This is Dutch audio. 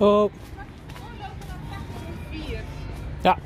Oh. Ja.